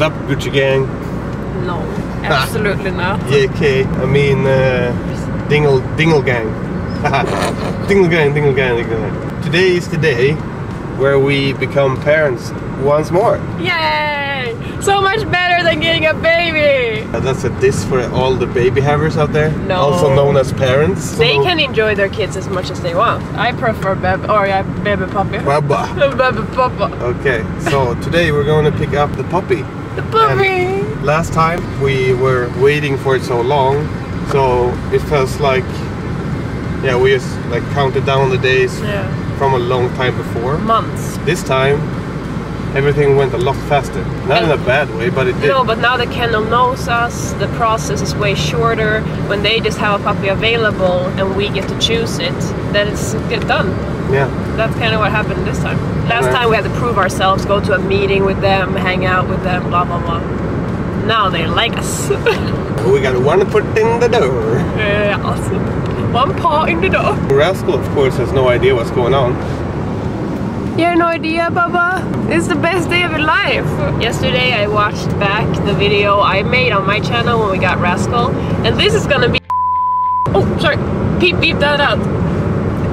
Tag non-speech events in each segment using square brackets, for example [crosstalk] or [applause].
What's up, Gucci gang? No, absolutely not. JK, I mean, uh, Dingle, Dingle gang. [laughs] dingle gang, Dingle gang, Dingle gang. Today is the day where we become parents once more. Yay! So much better than getting a baby! Uh, that's a diss for all the baby havers out there, No. also known as parents. They So- can enjoy their kids as much as they want. I prefer baby, or yeah, baby puppy. Baba. [laughs] baby papa. Okay, so today we're going to pick up the puppy. The puppy! Last time we were waiting for it so long, so it feels like, yeah, we just like counted down the days Yeah. from a long time before. Months. This time, everything went a lot faster. Not in a bad way, but it did. No, but now the kennel knows us, the process is way shorter. When they just have a puppy available and we get to choose it, then it's get done. Yeah, That's kind of what happened this time. Last Right. time we had to prove ourselves, go to a meeting with them, hang out with them, blah blah blah. Now they like us. [laughs] we got one foot in the door. yeah, awesome. One paw in the door. Rascal, of course, has no idea what's going on. You have no idea, Baba? It's the best day of your life. Yesterday I watched back the video I made on my channel when we got Rascal, and this is gonna be. Oh, sorry. Beep beep that out.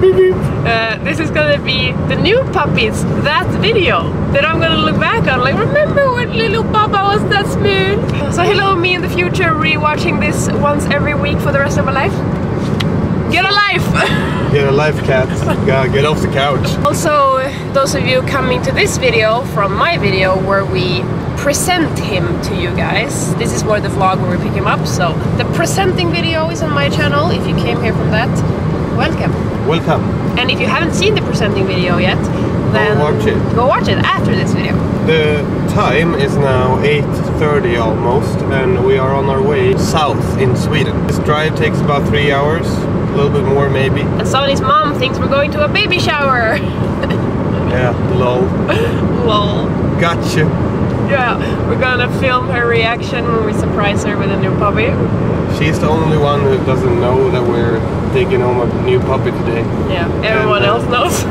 Beep beep. Uh, this is gonna be the new puppies. That video that I'm gonna look back on. Like, remember when little Baba was that smooth? So hello, me in the future, rewatching this once every week for the rest of my life. Get a life. [laughs] Get a life, cat. Yeah, get off the couch. Also, those of you coming to this video from my video where we present him to you guys, this is where the vlog where we pick him up. So the presenting video is on my channel. If you came here from that, welcome. Welcome. And if you haven't seen the presenting video yet, then watch it. Go watch it after this video. The time is now 8.30 almost and we are on our way south in Sweden. This drive takes about three hours, little bit more maybe. And Sonny's mom thinks we're going to a baby shower. [laughs] Yeah, lol. Lol. Gotcha. Yeah, we're gonna film her reaction when we surprise her with a new puppy. She's the only one who doesn't know that we're taking home a new puppy today. Yeah, everyone And, uh, else knows.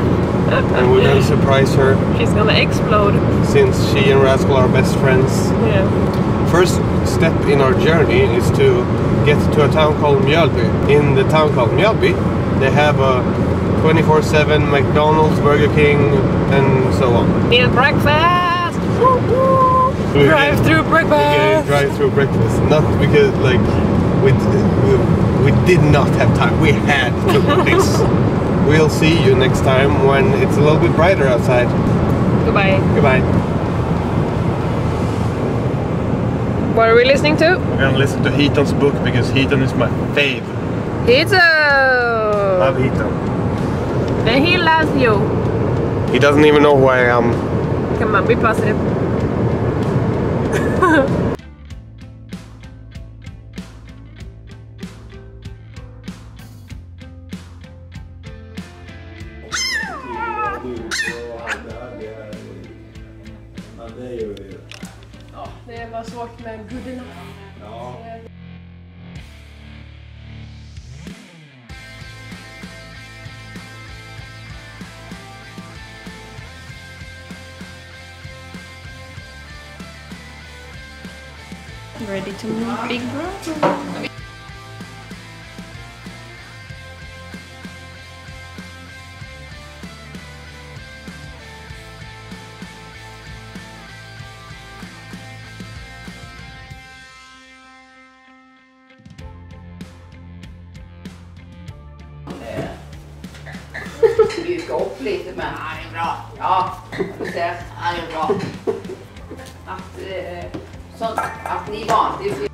And we're gonna [laughs] surprise her She's gonna explode. since she and Rascal are best friends. Yeah. First step in our journey is to get to a town called Mjölby. In the town called Mjölby, they have a 24-7 McDonald's, Burger King, and so on. Need breakfast! Woo woo! Drive-through breakfast! drive through breakfast, not because like we, we we did not have time. We had to do [laughs] this. We'll see you next time when it's a little bit brighter outside. Goodbye. Goodbye. What are we listening to? We're gonna listen to Heaton's book because Heaton is my fave. Hito! Love Heaton. And he loves you. He doesn't even know who I am. Come on, be positive. [laughs] Det var svårt med good enough. Ready to meet Big Brother. Mjuka upp lite men han är bra. Ja, du ser, han är bra. Att, eh, sånt, att ni är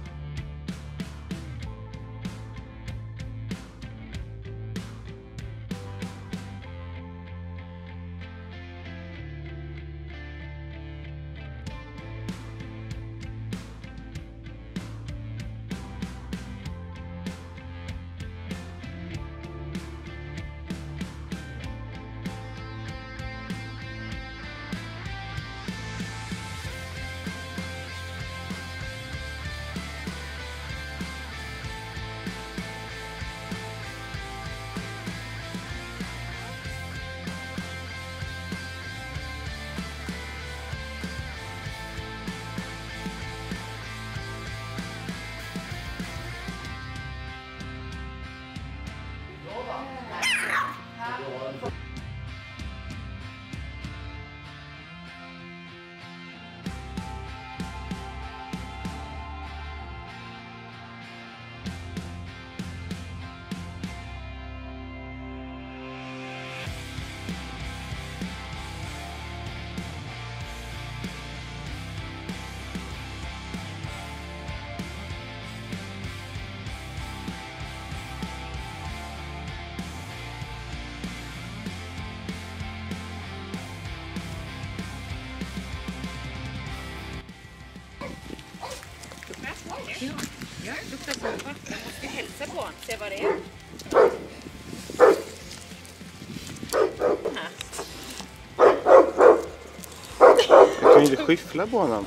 Det är fler- luktar soppa. Jag måste hälsa på honom, se vad det är. Du kan ju inte skyffla på honom.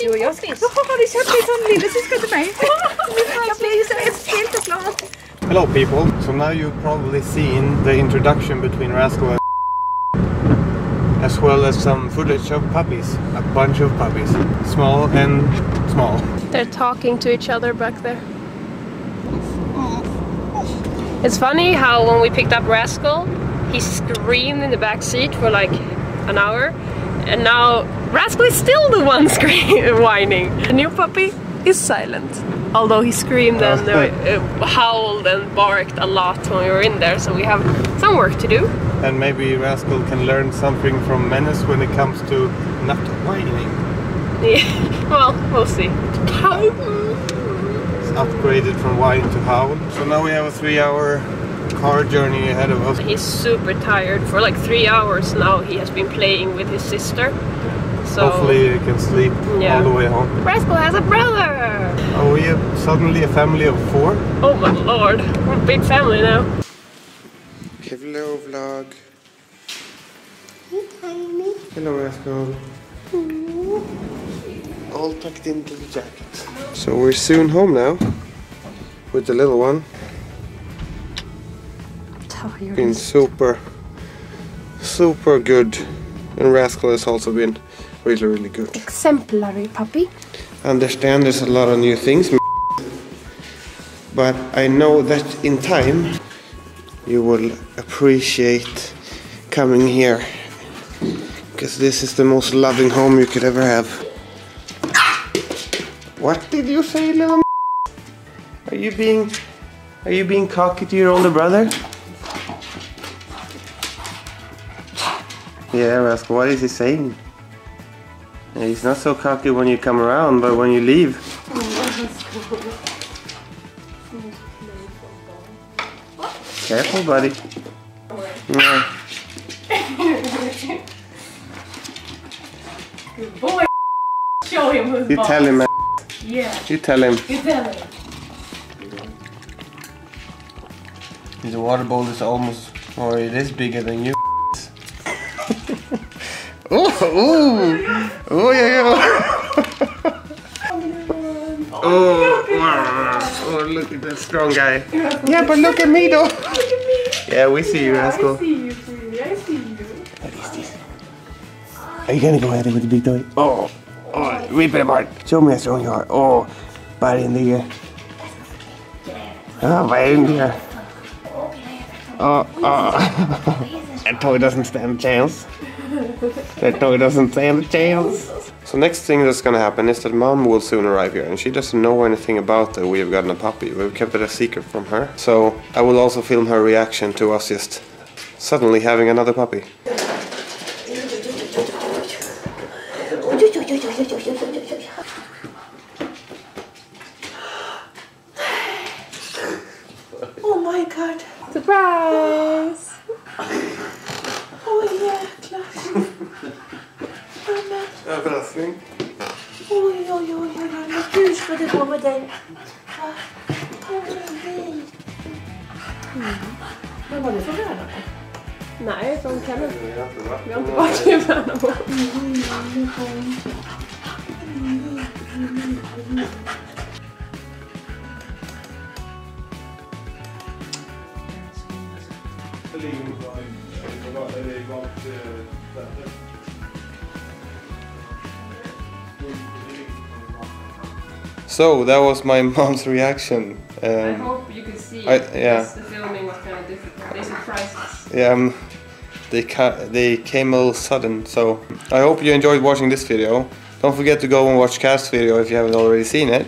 Jo, jag finns. Har du köpt en sån lillasyster till mig? [laughs] Jag blir ju så helt såklart. Hello people. So now you've probably seen the introduction between Rascal and as well as some footage of puppies. A bunch of puppies. Small and small. They're talking to each other back there. It's funny how when we picked up Rascal, he screamed in the back seat for like an hour, and now Rascal is still the one [laughs] screaming, whining. The new puppy is silent, although he screamed and uh, uh, howled and barked a lot when we were in there. So we have some work to do. And maybe Rascal can learn something from Menace when it comes to not whining. Yeah, well, we'll see. It's upgraded from whine to howl. So now we have a three hour car journey ahead of us. He's super tired. For like three hours now, he has been playing with his sister. So Hopefully he can sleep Yeah. all the way home. Rascal has a brother. Are we a, suddenly a family of four? Oh my lord, we're a big family now. Hello vlog. Hello Rascal. All tucked into the jacket. So we're soon home now with the little one. Been super, super good. And Rascal has also been really, really good. Exemplary puppy. understand there's a lot of new things but I know that in time you will appreciate coming here because this is the most loving home you could ever have what did you say little are you being are you being cocky to your older brother yeah Rascal what is he saying He's not so cocky when you come around, but when you leave. Careful, buddy. Yeah. [laughs] Boy, [laughs] show him who's You boss. tell him, man. Yeah, You tell him. you tell him. His water bowl is almost, or it is bigger than you. [laughs] oh, oh, oh, yeah, yeah. oh, wow. oh, look at that strong guy. Yeah, but look at me though. Yeah, we see you, Rascal. I see you, sweetie. I see you. What is this? Are you gonna go at it with the big toy? Oh, oh, rip it apart. Show me how strong you are. Oh, bite in the ear. Oh, bite in the. Oh, oh. that toy doesn't stand a chance. That toy doesn't stand a chance. So next thing that's gonna happen is that mom will soon arrive here and she doesn't know anything about that we have gotten a puppy. We've kept it a secret from her. So I will also film her reaction to us just suddenly having another puppy. Oj, oj, oj, oj, oj. Hur ska det gå med dig? Åh nej. Men var det från Värnamo? Nej, från Kenneth. Vi har inte varit i Värnamo. So that was my [laughs] mom's reaction. I Um, hope you could see I- yeah. The filming was kind of difficult. They surprised us. yeah, um, they ca- they came a little sudden. So I hope you enjoyed watching this video. Don't forget to go and watch Cass' video if you haven't already seen it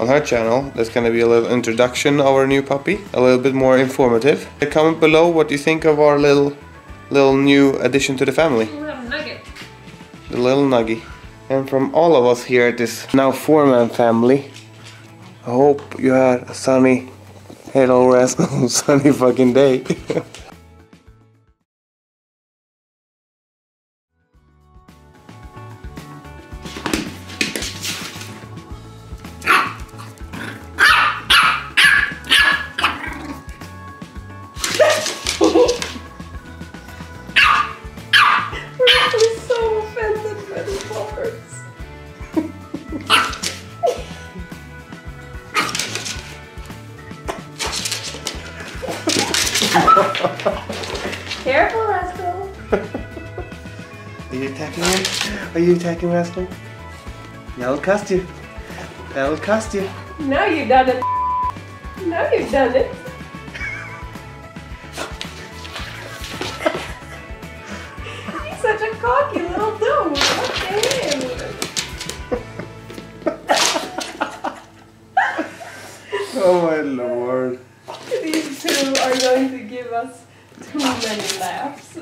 on her channel. There's gonna be a little introduction of our new puppy, a little bit more informative. Comment below what you think of our little little new addition to the family. We have a nugget. the little nuggy. And from all of us here at this now four-man family, I hope you had a sunny, hello rascal, [laughs] sunny fucking day. [laughs] Careful, Rascal. Are you attacking him? Are you attacking Rascal? That'll cost you. That'll cost you. Now you've done it. Now you've done it. He's such a cocky many laughs.